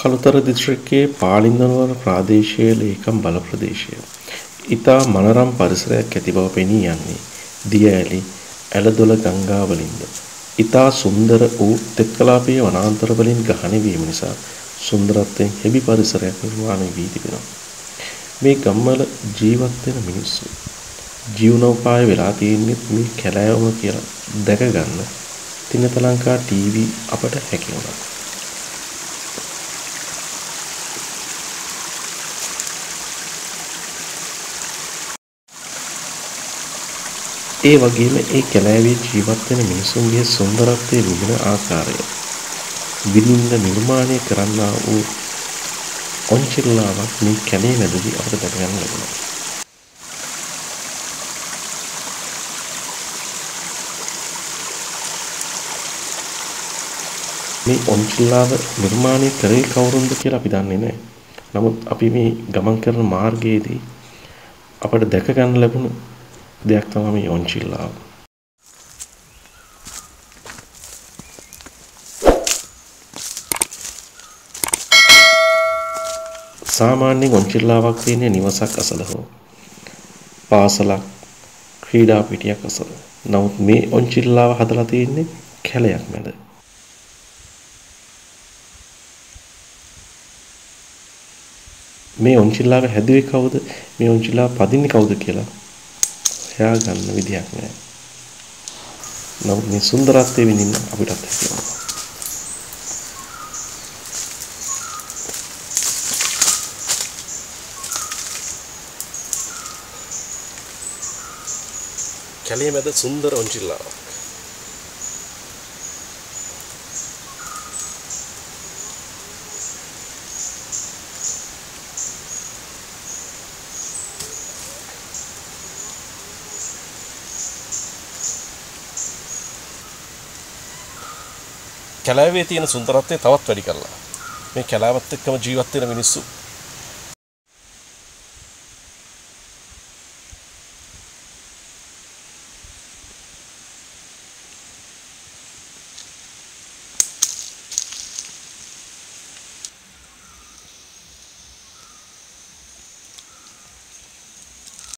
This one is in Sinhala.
කළුතර දිස්ත්‍රික්කයේ පාලින්දනුවර ප්‍රාදේශීය ලේකම් බල ප්‍රදේශය. ඉතා මනරම් පරිසරයක් ඇති බව පෙනී යන්නේ දිය ඇලි ඇලදොල ගංගාවලින්ද. ඉතා සුන්දර වූ තෙත්කලාපීය වනාන්තර වලින් ගහණය වීම නිසා සුන්දරත්වයෙන් හෙබි පරිසරයක් නිර්මාණය වී තිබෙනවා. මේ ගම්වල ජීවත් වෙන මිනිස්සු ජීවනෝපාය වෙලා තියෙන්නේ මේ කැලෑවම කියලා දැක ගන්න තිනත ලංකා ටීවී අපට හැකි වුණා. ඒ වගේම ඒ කැලෑවේ ජීවත් වෙන මිනිසුන්ගේ සුන්දරත්වයේ විඳින ආකාරය විඳින්න නිර්මාණය කරන්නා වූ ඔන්චිල්ලාවක් මේ කැලේ මැදදී අපට දැක ගන්න ලැබුණා. මේ ඔන්චිල්ලාව නිර්මාණය කරේ කවුරුන්ද කියලා අපි දන්නේ නැහැ. නමුත් අපි මේ ගමන් කරන මාර්ගයේදී අපට දැක ගන්න ලැබුණු දෙයක් තමයි මේ ඔන්චිල්ලාව. සාමාන්‍යයෙන් ඔන්චිල්ලාවක් තියෙන්නේ නිවසක් අසල හෝ පාසලක් ක්‍රීඩා පිටියක් අසල. නමුත් මේ ඔන්චිල්ලාව හදලා තියෙන්නේ කැලයක් මැද. මේ ඔන්චිල්ලාව හැදුවේ කවුද? මේ ඔන්චිල්ලාව පදින්නේ කවුද කියලා හොයාගන්න විදියක් නැහැ. නමුත් මේ සුන්දරත්වය විඳින්න අපිටත් හැකි වෙනවා. කැලේ මැද සුන්දර ඔන්චිල්ලාවක්. කැලෑවේ තියෙන සුන්දරත්වය තවත් වැඩි කරලා. මේ කැලෑවත් එක්කම ජීවත් වෙන මිනිස්සු